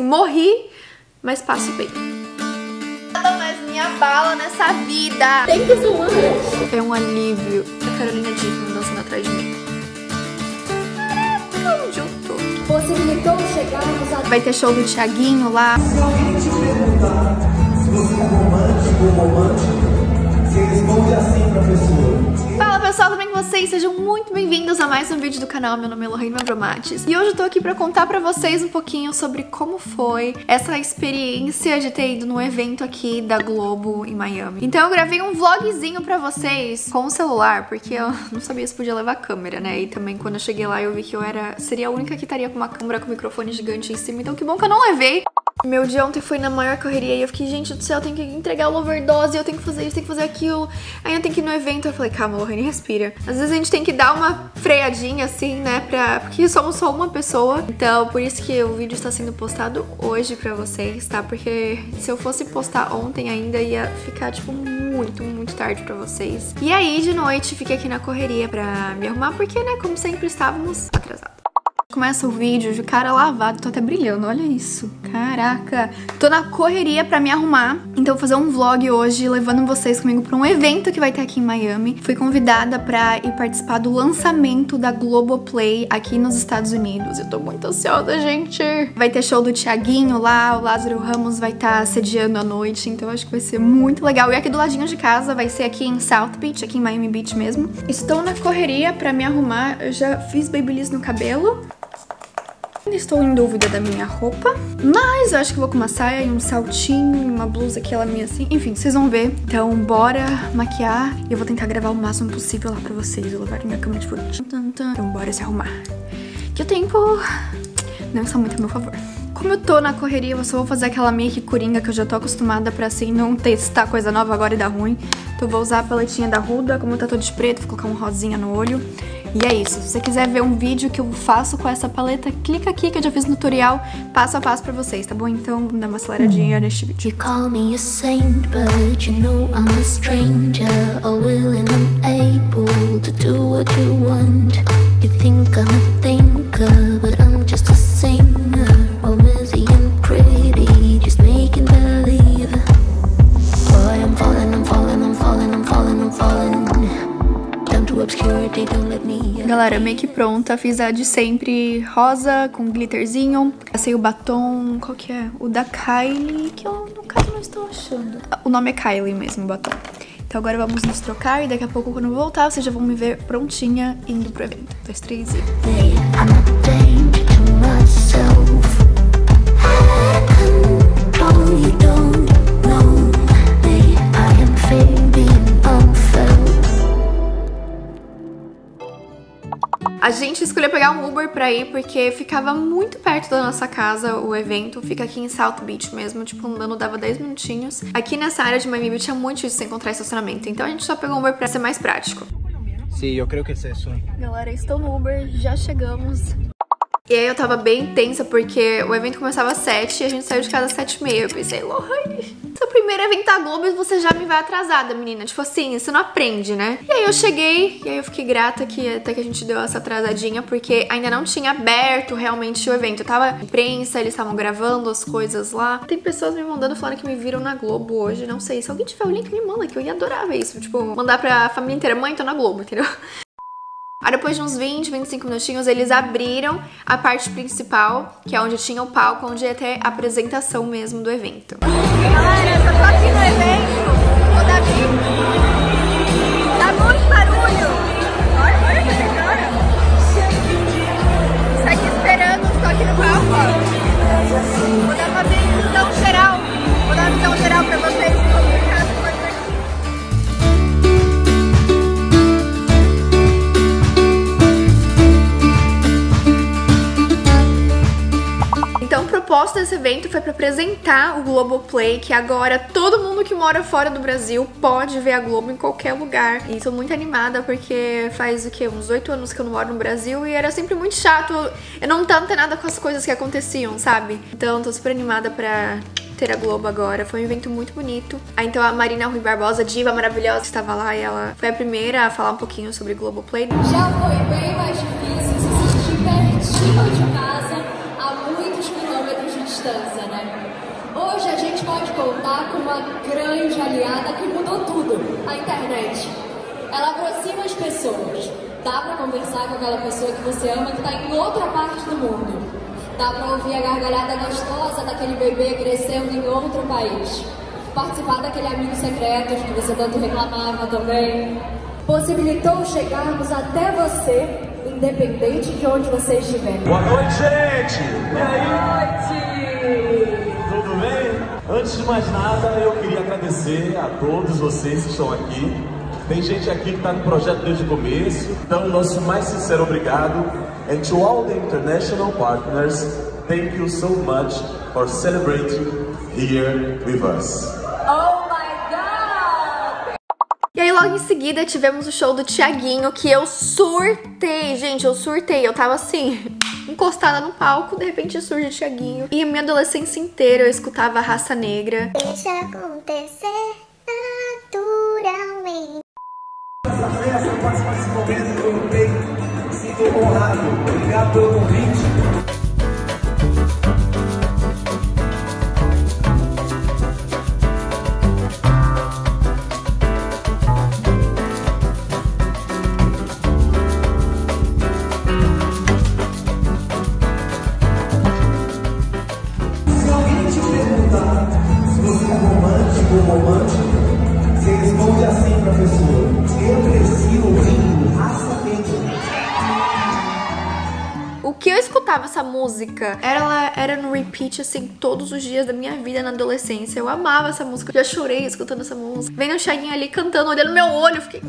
Morri, mas passo bem. Nada mais minha bala nessa vida. Tem que zoar. É um alívio. A Carolina Dickman dançando atrás de mim. Caraca, onde eu tô? Possibilitou chegarmos a... Vai ter show do Thiaguinho lá. Se alguém te perguntar se você é romântico ou romântico, Fala pessoal, tudo bem com vocês? Sejam muito bem-vindos a mais um vídeo do canal. Meu nome é Lorraine Mavromates e hoje eu tô aqui pra contar pra vocês um pouquinho sobre como foi essa experiência de ter ido no evento aqui da Globo em Miami. Então eu gravei um vlogzinho pra vocês com o celular, porque eu não sabia se podia levar câmera, né? E também quando eu cheguei lá eu vi que eu era seria a única que estaria com uma câmera com um microfone gigante em cima, então que bom que eu não levei. Meu dia ontem foi na maior correria e eu fiquei, gente do céu, eu tenho que entregar o overdose, eu tenho que fazer isso, tenho que fazer aquilo. Eu tenho que ir no evento. Eu falei, calma, Lorraine, respira. Às vezes a gente tem que dar uma freadinha assim, né? Pra... Porque somos só uma pessoa. Então, por isso que o vídeo está sendo postado hoje pra vocês, tá? Porque se eu fosse postar ontem ainda, ia ficar, tipo, muito, muito tarde pra vocês. E aí, de noite, fiquei aqui na correria pra me arrumar, porque, né, como sempre, estávamos atrasados. Começa o vídeo de cara lavado, tô até brilhando, olha isso. Caraca. Tô na correria pra me arrumar, então vou fazer um vlog hoje levando vocês comigo pra um evento que vai ter aqui em Miami. Fui convidada pra ir participar do lançamento da Globoplay aqui nos Estados Unidos. Eu tô muito ansiosa, gente. Vai ter show do Thiaguinho lá, o Lázaro Ramos vai estar tá sediando a noite, então acho que vai ser muito legal. E aqui do ladinho de casa vai ser aqui em South Beach, aqui em Miami Beach mesmo. Estou na correria pra me arrumar, eu já fiz babyliss no cabelo. Ainda estou em dúvida da minha roupa, mas eu acho que vou com uma saia e um saltinho uma blusa que ela minha assim. Enfim, vocês vão ver. Então, bora maquiar e eu vou tentar gravar o máximo possível lá pra vocês. Vou levar minha câmera de foto. Então, bora se arrumar. Que o tempo não está muito a meu favor. Como eu tô na correria, eu só vou fazer aquela make coringa que eu já tô acostumada pra assim não testar coisa nova agora e dar ruim. Então vou usar a paletinha da Ruda, como tá todo de preto, vou colocar um rosinha no olho. E é isso, se você quiser ver um vídeo que eu faço com essa paleta, clica aqui que eu já fiz um tutorial passo a passo pra vocês, tá bom? Então, dá uma aceleradinha neste vídeo. You call me a saint, but you know I'm a stranger All willing and able to do what you want You think I'm a thinker, but I'm me Galera, make pronta, fiz a de sempre rosa com glitterzinho. Passei o batom, qual que é? O da Kylie, que eu no caso não estou achando. O nome é Kylie mesmo, o batom. Então agora vamos nos trocar e daqui a pouco quando eu voltar vocês já vão me ver prontinha indo pro evento. Dois, três e... A gente escolheu pegar um Uber pra ir porque ficava muito perto da nossa casa o evento. Fica aqui em South Beach mesmo, tipo, andando dava 10 minutinhos. Aqui nessa área de Miami Beach é muito difícil você encontrar estacionamento, então a gente só pegou um Uber pra ser mais prático. Sí, yo creo que es eso. Galera, estou no Uber, já chegamos. E aí eu tava bem tensa porque o evento começava às 7 e a gente saiu de casa às 7 e meia. Eu pensei, Lohane, seu primeiro evento da Globo e você já me vai atrasada, menina. Tipo assim, você não aprende, né? E aí eu cheguei e aí eu fiquei grata que até que a gente deu essa atrasadinha porque ainda não tinha aberto realmente o evento. Eu tava imprensa, eles estavam gravando as coisas lá. Tem pessoas me mandando falando que me viram na Globo hoje, não sei. Se alguém tiver o link, me manda que eu ia adorar ver isso. Tipo, mandar pra família inteira, mãe, tô na Globo, entendeu? Aí depois de uns 20, 25 minutinhos, eles abriram a parte principal, que é onde tinha o palco, onde ia ter a apresentação mesmo do evento. Galera, eu tô aqui no evento, o Davi. Tá muito barulho. Olha, olha essa cara. Está aqui esperando, tô aqui no palco. Vou dar uma visão desse evento foi para apresentar o Globoplay, que agora todo mundo que mora fora do Brasil pode ver a Globo em qualquer lugar. E tô muito animada porque faz o que? Uns oito anos que eu não moro no Brasil e era sempre muito chato eu não estar antenada com as coisas que aconteciam, sabe? Então, tô super animada pra ter a Globo agora. Foi um evento muito bonito. Aí, então, a Marina Rui Barbosa, diva maravilhosa, estava lá e ela foi a primeira a falar um pouquinho sobre Globoplay. Já foi bem mais difícil se sentir pertinho de casa a muitos quilômetros de distância. distância, né? Hoje a gente pode contar com uma grande aliada que mudou tudo, a internet. Ela aproxima as pessoas. Dá pra conversar com aquela pessoa que você ama que tá em outra parte do mundo. Dá pra ouvir a gargalhada gostosa daquele bebê crescendo em outro país. Participar daquele amigo secreto que você tanto reclamava também. Possibilitou chegarmos até você, independente de onde você estiver. Boa noite, gente! E aí? Antes de mais nada, eu queria agradecer a todos vocês que estão aqui. Tem gente aqui que está no projeto desde o começo, então nosso mais sincero obrigado. And to all the international partners, thank you so much for celebrating here with us. Oh! E aí logo em seguida tivemos o show do Tiaguinho, que eu surtei, gente, eu surtei. Eu tava assim, encostada no palco, de repente surge o Tiaguinho. E a minha adolescência inteira eu escutava Raça Negra. Deixa acontecer naturalmente. Essa festa, participar desse momento, eu lutei, me sinto honrado. Obrigado pelo convite. Escutava essa música ela era no repeat, assim, todos os dias da minha vida na adolescência. Eu amava essa música, já chorei escutando essa música. Vendo o Thiaguinho ali cantando, olhando meu olho, eu fiquei,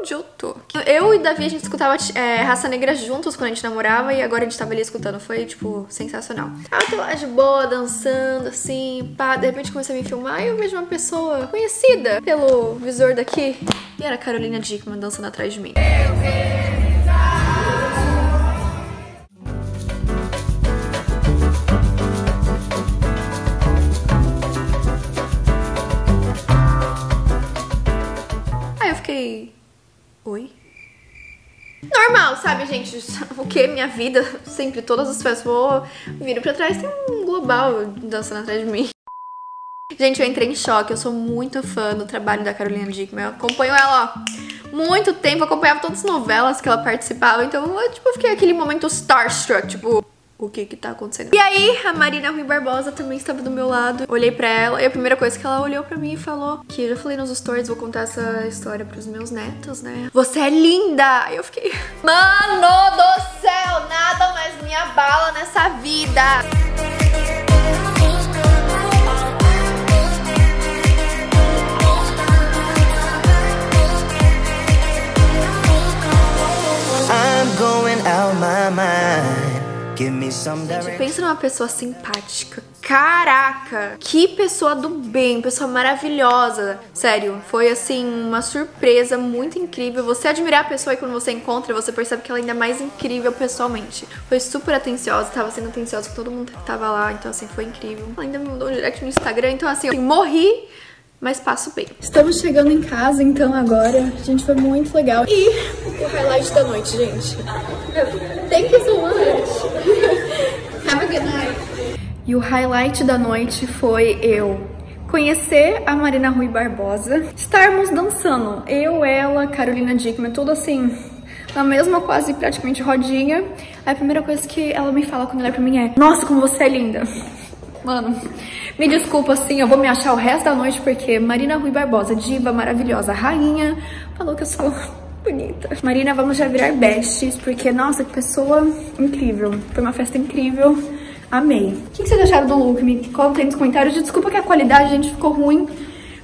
onde eu tô? Eu e Davi, a gente escutava é, Raça Negra juntos quando a gente namorava e agora a gente tava ali escutando. Foi, tipo, sensacional. Tava tô lá de boa, dançando, assim, pá. De repente comecei a me filmar e eu vejo uma pessoa conhecida pelo visor daqui. E era a Carolina Dickman dançando atrás de mim. Aí eu Oi? Normal, sabe, gente? O que? Minha vida, sempre, todas as pessoas viram pra trás, tem um global dançando atrás de mim. Gente, eu entrei em choque, eu sou muito fã do trabalho da Carolina Dickman. Eu acompanho ela, ó, muito tempo, acompanhava todas as novelas que ela participava, então eu, tipo, fiquei aquele momento starstruck, tipo, o que que tá acontecendo? E aí, a Marina Rui Barbosa também estava do meu lado. Olhei pra ela e a primeira coisa que ela olhou pra mim e falou que eu já falei nos stories, vou contar essa história pros meus netos, né? Você é linda! Aí eu fiquei, mano do céu, nada mais me abala nessa vida. Gente, pensa numa pessoa simpática. Caraca! Que pessoa do bem, pessoa maravilhosa. Sério, foi assim uma surpresa muito incrível. Você admirar a pessoa e quando você encontra, você percebe que ela é ainda mais incrível pessoalmente. Foi super atenciosa, tava sendo atenciosa com todo mundo que tava lá, então assim, foi incrível. Ela ainda me mandou um direct no Instagram, então assim, eu morri, mas passo bem. Estamos chegando em casa, então agora. Gente, foi muito legal. E o highlight da noite, gente. Thank you so much. Have a good night. E o highlight da noite foi eu conhecer a Marina Rui Barbosa, estarmos dançando, eu, ela, Carolina Dickman, tudo assim, na mesma quase praticamente rodinha. Aí a primeira coisa que ela me fala quando é pra mim é: Nossa, como você é linda! Mano, me desculpa assim, eu vou me achar o resto da noite porque Marina Rui Barbosa, diva maravilhosa, rainha, falou que eu sou bonita. Marina, vamos já virar besties, porque, nossa, que pessoa incrível. Foi uma festa incrível. Amei. O que vocês acharam do look? Me contem nos comentários. Desculpa que a qualidade, gente, ficou ruim.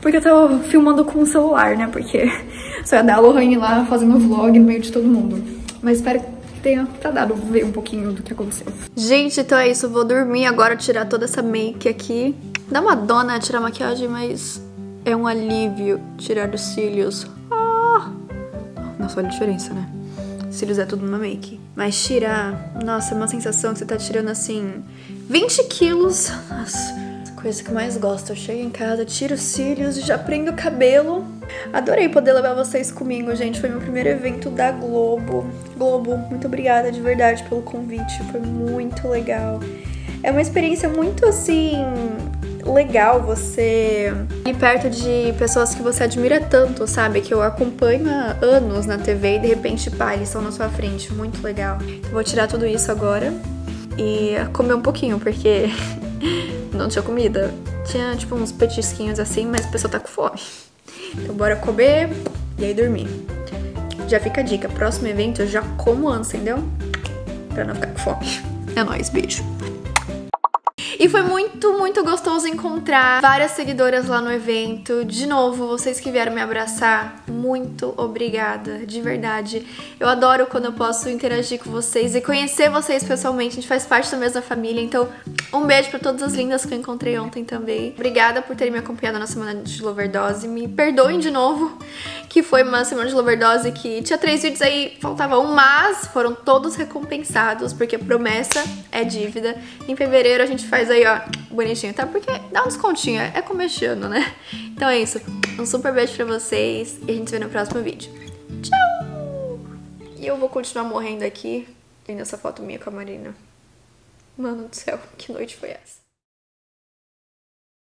Porque eu tô filmando com o celular, né? Porque só ia dar a Lohane lá fazendo vlog no meio de todo mundo. Mas espero que tenha pra dado ver um pouquinho do que aconteceu. Gente, então é isso. Eu vou dormir agora, tirar toda essa make aqui. Dá uma dona tirar a maquiagem, mas é um alívio tirar os cílios. Ah! Nossa, olha a diferença, né? Cílios é tudo numa make. Mas tirar, nossa, é uma sensação que você tá tirando assim 20 quilos. Nossa, coisa que eu mais gosto. Eu chego em casa, tiro os cílios e já prendo o cabelo. Adorei poder levar vocês comigo, gente. Foi meu primeiro evento da Globo. Globo, muito obrigada de verdade pelo convite. Foi muito legal. É uma experiência muito assim legal você ir perto de pessoas que você admira tanto, sabe? Que eu acompanho há anos na TV e de repente, pá, eles estão na sua frente. Muito legal. Vou tirar tudo isso agora e comer um pouquinho, porque não tinha comida. Tinha tipo uns petisquinhos assim, mas a pessoa tá com fome. Então bora comer e aí dormir. Já fica a dica, próximo evento eu já como antes, entendeu? Pra não ficar com fome. É nóis, beijo. E foi muito, muito gostoso encontrar várias seguidoras lá no evento. De novo, vocês que vieram me abraçar, muito obrigada, de verdade. Eu adoro quando eu posso interagir com vocês e conhecer vocês pessoalmente. A gente faz parte da mesma família, então um beijo para todas as lindas que eu encontrei ontem também. Obrigada por terem me acompanhado na semana de Loverdose. Me perdoem de novo, que foi uma semana de Loverdose que tinha três vídeos aí, faltava um, mas foram todos recompensados, porque promessa é dívida. Em fevereiro a gente faz aí, ó, bonitinho, tá? Porque dá um descontinho, é começando, né? Então é isso. Um super beijo pra vocês e a gente se vê no próximo vídeo. Tchau! E eu vou continuar morrendo aqui, vendo essa foto minha com a Marina. Mano do céu, que noite foi essa?